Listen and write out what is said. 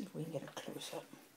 see if we can get a close up.